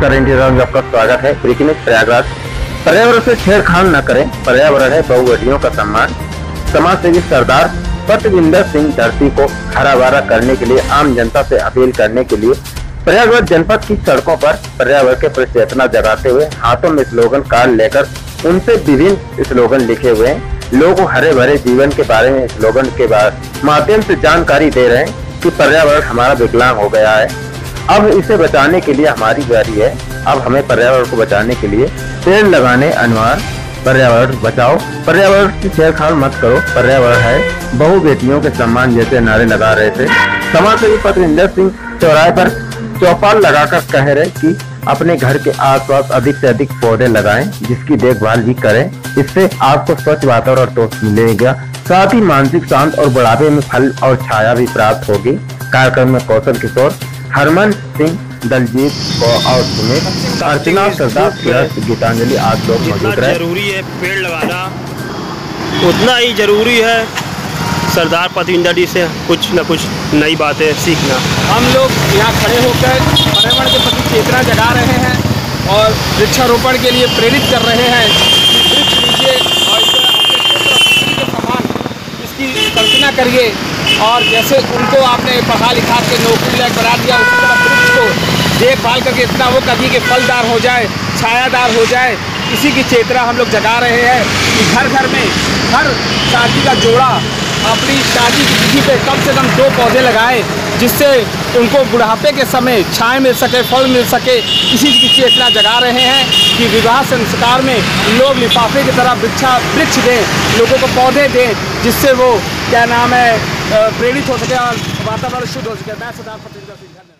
नमस्कार इंडिया में आपका स्वागत है। ब्रेकिंग प्रयागराज। पर्यावरण से छेड़खान न करें। पर्यावरण है बहुवटियों का सम्मान। समाज सेवी सरदार सत्यविंदर सिंह धरती को हरा भरा करने के लिए, आम जनता से अपील करने के लिए प्रयागराज जनपद की सड़कों पर पर्यावरण के प्रति चेतना जगाते हुए, हाथों में स्लोगन कार्ड लेकर उनसे विभिन्न स्लोगन लिखे हुए हैं। लोगों हरे भरे जीवन के बारे में स्लोगन के माध्यम से जानकारी दे रहे हैं कि पर्यावरण हमारा विकलांग हो गया है। अब इसे बचाने के लिए हमारी बारी है। अब हमें पर्यावरण को बचाने के लिए पेड़ लगाने अनिवार्य पर्यावरण बचाओ। पर्यावरण की छेड़छाड़ मत करो, पर्यावरण है। बहु बेटियों के सम्मान जैसे नारे लगा रहे थे। समाज सेवी पत्रविंदर सिंह चौराहे पर चौपाल लगाकर कह रहे कि अपने घर के आसपास अधिक से अधिक पौधे लगाएँ, जिसकी देखभाल भी करें। इससे आपको स्वच्छ वातावरण तो मिलेगा। साथ ही मानसिक शांत और बढ़ावे में फल और छाया भी प्राप्त होगी। कार्यक्रम में कौशल किशोर हरमन सिंह दलजीत और सुमित अर्चना सरदार सुरेश गीतांजलि आज लोग मौजूद रहे। ज़रूरी है पेड़ लगाना उतना ही ज़रूरी है सरदार पतविंदर जी से कुछ न कुछ नई बातें सीखना। हम लोग यहाँ खड़े होकर पर्यावरण के प्रति चेतना जगा रहे हैं और वृक्षारोपण के लिए प्रेरित कर रहे हैं। वृक्ष लीजिए और के इसकी कल्पना करिए। और जैसे उनको आपने पढ़ा लिखा के नौकरी लायक बना दिया उसी तरह वृक्ष को देखभाल करके इतना वो कभी कि फलदार हो जाए, छायादार हो जाए, इसी की चेतना हम लोग जगा रहे हैं कि घर घर में हर शादी का जोड़ा अपनी शादी की तिथि पे कम से कम दो पौधे लगाएँ, जिससे उनको बुढ़ापे के समय छाए मिल सके, फल मिल सके, इसी की चेतना जगा रहे हैं कि विवाह संस्कार में लोग लिफाफे की तरह वृक्षा, वृक्ष दें, लोगों को पौधे दें, जिससे वो क्या नाम है? प्रेरित हो सके और वातावरण शुद्ध हो सके। मैं सरदार का सिंह